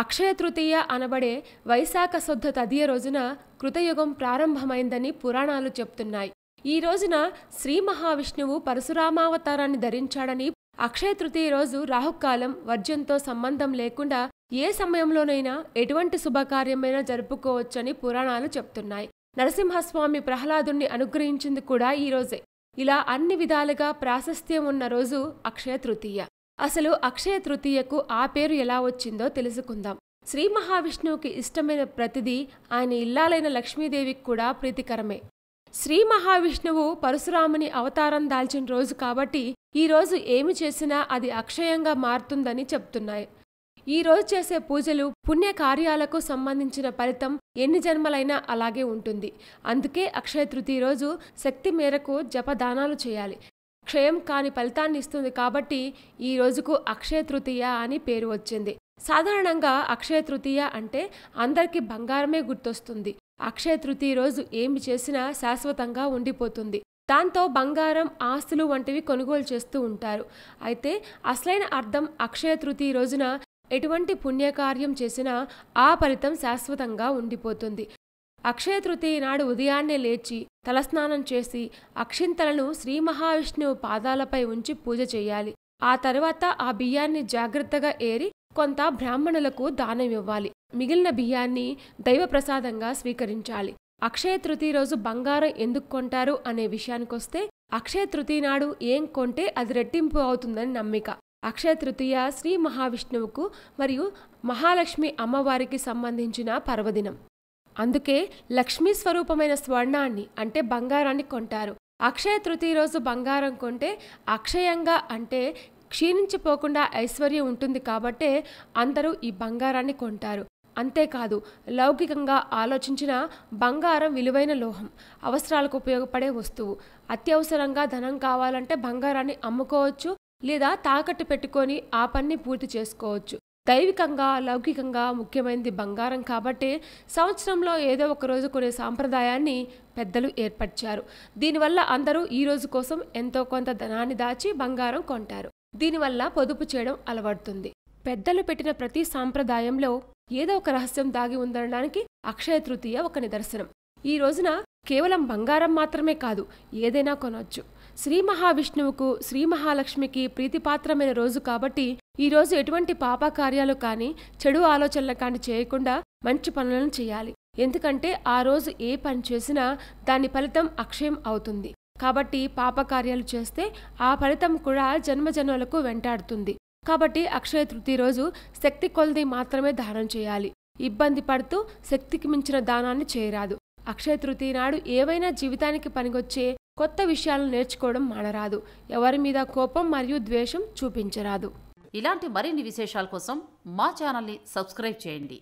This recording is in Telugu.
అక్షయ తృతీయ అనబడే వైశాఖ శుద్ధ తదియ రోజున కృతయుగం ప్రారంభమైందని పురాణాలు చెప్తున్నాయి. ఈ రోజున శ్రీ మహావిష్ణువు పరశురామావతారాన్ని ధరించాడని అక్షయ తృతీయ రోజు రాహుకాలం వర్జ్యంతో సంబంధం లేకుండా ఏ సమయంలోనైనా ఎటువంటి శుభకార్యమైనా జరుపుకోవచ్చని పురాణాలు చెప్తున్నాయి. నరసింహస్వామి ప్రహ్లాదుణ్ణి అనుగ్రహించింది కూడా ఈ రోజే. ఇలా అన్ని విధాలుగా ప్రాశస్త్యం ఉన్న రోజు అక్షయ తృతీయ. అసలు అక్షయ తృతీయకు ఆ పేరు ఎలా వచ్చిందో తెలుసుకుందాం. శ్రీ మహావిష్ణువుకి ఇష్టమైన ప్రతిదీ ఆయన ఇల్లాలైన లక్ష్మీదేవికి కూడా ప్రీతికరమే. శ్రీ మహావిష్ణువు పరశురాముని అవతారం దాల్చిన రోజు కాబట్టి ఈ రోజు ఏమి చేసినా అది అక్షయంగా మారుతుందని చెప్తున్నాయి. ఈ రోజు చేసే పూజలు పుణ్య కార్యాలకు సంబంధించిన ఫలితం ఎన్ని జన్మలైనా అలాగే ఉంటుంది. అందుకే అక్షయ తృతీయ రోజు శక్తి మేరకు జపదానాలు చేయాలి. క్షయం కాని ఫలితాన్ని ఇస్తుంది కాబట్టి ఈ రోజుకు అక్షయ తృతీయ అని పేరు వచ్చింది. సాధారణంగా అక్షయ తృతీయ అంటే అందరికీ బంగారమే గుర్తొస్తుంది. అక్షయ తృతీయ రోజు ఏమి చేసినా శాశ్వతంగా ఉండిపోతుంది. దాంతో బంగారం ఆస్తులు వంటివి కొనుగోలు చేస్తూ ఉంటారు. అయితే అసలైన అర్థం అక్షయ తృతీయ రోజున ఎటువంటి పుణ్యకార్యం చేసినా ఆ ఫలితం శాశ్వతంగా ఉండిపోతుంది. అక్షయ తృతీయ నాడు ఉదయాన్నే లేచి తలస్నానం చేసి అక్షింతలను శ్రీ మహావిష్ణువు పాదాలపై ఉంచి పూజ చేయాలి. ఆ తర్వాత ఆ బియ్యాన్ని జాగ్రత్తగా ఏరి కొంత బ్రాహ్మణులకు దానం ఇవ్వాలి. మిగిలిన బియ్యాన్ని దైవ ప్రసాదంగా స్వీకరించాలి. అక్షయ తృతీయ రోజు బంగారం ఎందుకు కొంటారు అనే విషయానికొస్తే అక్షయ తృతీయ నాడు ఏం కొంటే అది రెట్టింపు అవుతుందని నమ్మిక. అక్షయ తృతీయ శ్రీ మహావిష్ణువుకు మరియు మహాలక్ష్మి అమ్మవారికి సంబంధించిన పర్వదినం. అందుకే లక్ష్మీ స్వరూపమైన స్వర్ణాన్ని అంటే బంగారాన్ని కొంటారు. అక్షయ తృతీయ రోజు బంగారం కొంటే అక్షయంగా అంటే క్షీణించిపోకుండా ఐశ్వర్యం ఉంటుంది కాబట్టే అందరూ ఈ బంగారాన్ని కొంటారు. అంతేకాదు లౌకికంగా ఆలోచించిన బంగారం విలువైన లోహం అవసరాలకు ఉపయోగపడే వస్తువు. అత్యవసరంగా ధనం కావాలంటే బంగారాన్ని అమ్ముకోవచ్చు లేదా తాకట్టు పెట్టుకొని ఆ పని పూర్తి చేసుకోవచ్చు. దైవికంగా లౌకికంగా ముఖ్యమైనది బంగారం కాబట్టి సంవత్సరంలో ఏదో ఒక రోజు కొనే సాంప్రదాయాన్ని పెద్దలు ఏర్పరిచారు. దీనివల్ల అందరూ ఈ రోజు కోసం ఎంతో కొంత ధనాన్ని దాచి బంగారం కొంటారు. దీనివల్ల పొదుపు చేయడం అలవడుతుంది పెద్దలు పెట్టిన ప్రతి సాంప్రదాయంలో ఏదో ఒక రహస్యం దాగి ఉందనడానికి అక్షయ తృతీయ ఒక నిదర్శనం. ఈ రోజున కేవలం బంగారం మాత్రమే కాదు ఏదైనా కొనవచ్చు శ్రీ మహావిష్ణువుకు శ్రీ మహాలక్ష్మికి ప్రీతిపాత్రమైన రోజు కాబట్టి ఈ రోజు ఎటువంటి పాప కార్యాలు కానీ చెడు ఆలోచనలు కానీ చేయకుండా మంచి పనులను చేయాలి. ఎందుకంటే ఆ రోజు ఏ పని చేసినా దాని ఫలితం అక్షయం అవుతుంది. కాబట్టి పాపకార్యాలు చేస్తే ఆ ఫలితం కూడా జన్మజన్మలకు వెంటాడుతుంది. కాబట్టి అక్షయ తృతీయ రోజు శక్తి కొలది మాత్రమే దానం చేయాలి. ఇబ్బంది పడుతూ శక్తికి మించిన దానాన్ని చేయరాదు. అక్షయ తృతీయ నాడు ఏవైనా జీవితానికి పనికొచ్చే కొత్త విషయాలను నేర్చుకోవడం మానరాదు ఎవరి మీద కోపం మరియు ద్వేషం చూపించరాదు ఇలాంటి మరిన్ని విశేషాల కోసం మా ఛానల్ని సబ్స్క్రైబ్ చేయండి